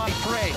my prey.